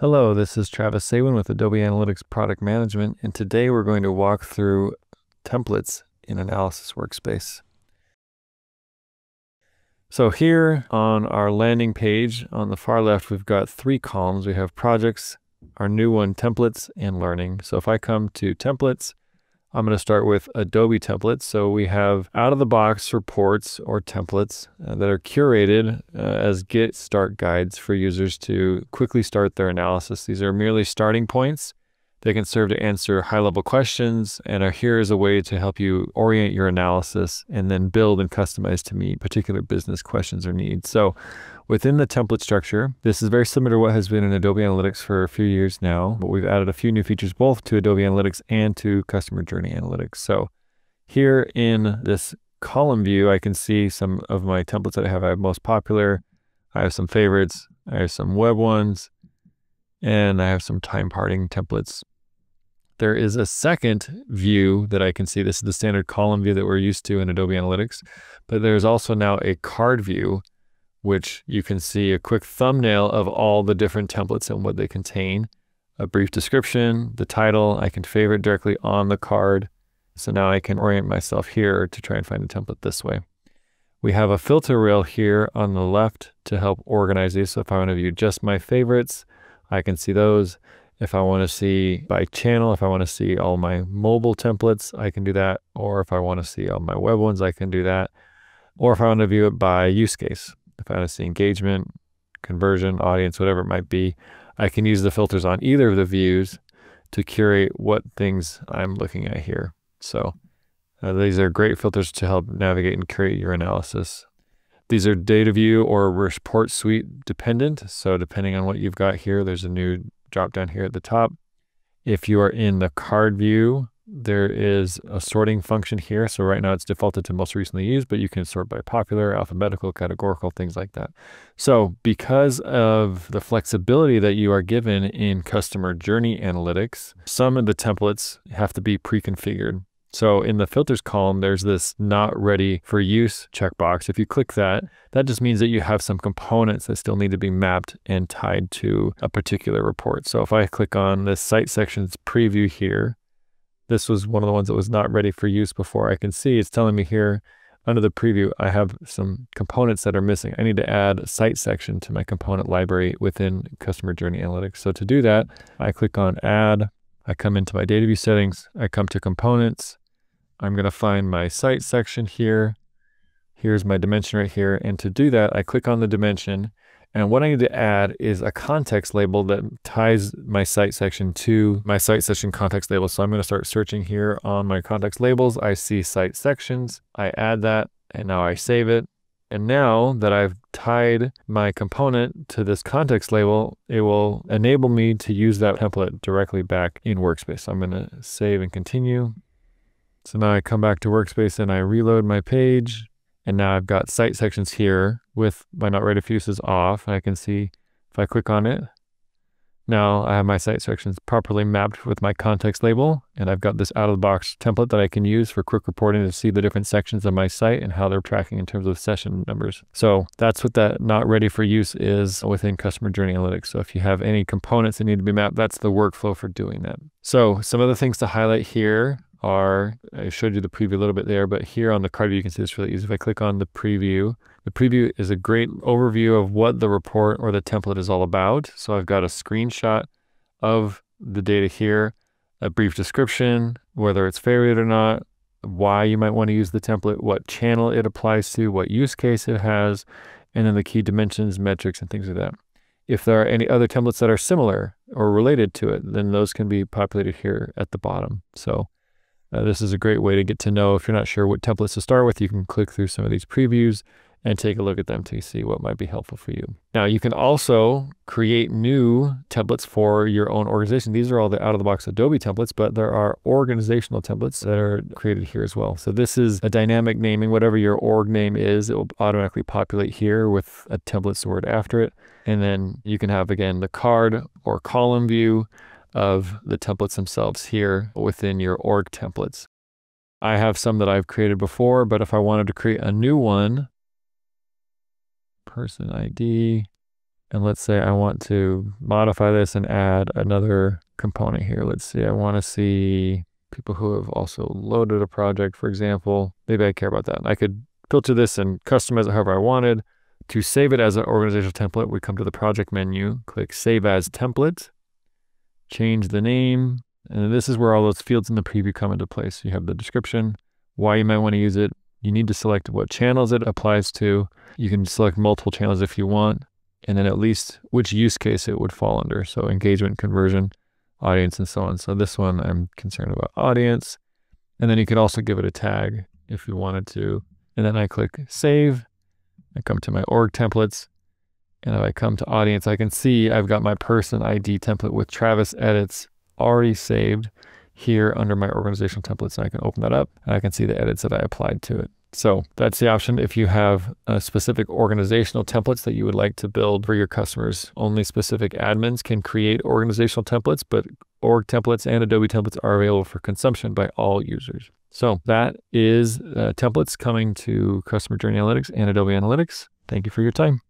Hello, this is Travis Saywin with Adobe Analytics Product Management, and today we're going to walk through templates in Analysis Workspace. So here on our landing page on the far left, we've got three columns. We have projects, our new one, templates, and learning. So if I come to templates, I'm going to start with Adobe templates. So we have out of the box reports or templates uh, that are curated uh, as get start guides for users to quickly start their analysis. These are merely starting points. They can serve to answer high level questions and are here as a way to help you orient your analysis and then build and customize to meet particular business questions or needs. So Within the template structure, this is very similar to what has been in Adobe Analytics for a few years now, but we've added a few new features both to Adobe Analytics and to Customer Journey Analytics. So here in this column view, I can see some of my templates that I have. I have most popular, I have some favorites, I have some web ones, and I have some time parting templates. There is a second view that I can see. This is the standard column view that we're used to in Adobe Analytics, but there's also now a card view which you can see a quick thumbnail of all the different templates and what they contain, a brief description, the title. I can favorite directly on the card. So now I can orient myself here to try and find the template this way. We have a filter rail here on the left to help organize these. So if I want to view just my favorites, I can see those. If I want to see by channel, if I want to see all my mobile templates, I can do that. Or if I want to see all my web ones, I can do that. Or if I want to view it by use case, if I want to see engagement, conversion, audience, whatever it might be, I can use the filters on either of the views to curate what things I'm looking at here. So uh, these are great filters to help navigate and curate your analysis. These are data view or report suite dependent. So depending on what you've got here, there's a new drop down here at the top. If you are in the card view, there is a sorting function here. So right now it's defaulted to most recently used, but you can sort by popular, alphabetical, categorical, things like that. So because of the flexibility that you are given in customer journey analytics, some of the templates have to be pre-configured. So in the filters column, there's this not ready for use checkbox. If you click that, that just means that you have some components that still need to be mapped and tied to a particular report. So if I click on this site sections preview here, this was one of the ones that was not ready for use before. I can see it's telling me here under the preview, I have some components that are missing. I need to add a site section to my component library within Customer Journey Analytics. So to do that, I click on Add. I come into my data view settings. I come to Components. I'm going to find my site section here. Here's my dimension right here. And to do that, I click on the dimension and what I need to add is a context label that ties my site section to my site section context label. So I'm going to start searching here on my context labels. I see site sections. I add that and now I save it. And now that I've tied my component to this context label, it will enable me to use that template directly back in Workspace. So I'm going to save and continue. So now I come back to Workspace and I reload my page. And now I've got site sections here with my not ready for uses off. I can see if I click on it, now I have my site sections properly mapped with my context label. And I've got this out of the box template that I can use for quick reporting to see the different sections of my site and how they're tracking in terms of session numbers. So that's what that not ready for use is within customer journey analytics. So if you have any components that need to be mapped, that's the workflow for doing that. So some of the things to highlight here are, I showed you the preview a little bit there, but here on the card view, you can see it's really easy. If I click on the preview, the preview is a great overview of what the report or the template is all about. So I've got a screenshot of the data here, a brief description, whether it's favorited or not, why you might want to use the template, what channel it applies to, what use case it has, and then the key dimensions, metrics, and things like that. If there are any other templates that are similar or related to it, then those can be populated here at the bottom. So uh, this is a great way to get to know if you're not sure what templates to start with, you can click through some of these previews and take a look at them to see what might be helpful for you. Now, you can also create new templates for your own organization. These are all the out of the box Adobe templates, but there are organizational templates that are created here as well. So this is a dynamic naming, whatever your org name is, it will automatically populate here with a template stored after it. And then you can have, again, the card or column view of the templates themselves here within your org templates. I have some that I've created before, but if I wanted to create a new one, person ID, And let's say I want to modify this and add another component here. Let's see, I want to see people who have also loaded a project, for example. Maybe I care about that. I could filter this and customize it however I wanted. To save it as an organizational template, we come to the project menu, click Save as Template, change the name, and this is where all those fields in the preview come into place. You have the description, why you might want to use it. You need to select what channels it applies to. You can select multiple channels if you want, and then at least which use case it would fall under. So engagement, conversion, audience, and so on. So this one, I'm concerned about audience. And then you could also give it a tag if you wanted to. And then I click save. I come to my org templates. And if I come to audience, I can see I've got my person ID template with Travis edits already saved here under my organizational templates. And I can open that up and I can see the edits that I applied to it. So that's the option. If you have specific organizational templates that you would like to build for your customers, only specific admins can create organizational templates, but org templates and Adobe templates are available for consumption by all users. So that is uh, templates coming to Customer Journey Analytics and Adobe Analytics. Thank you for your time.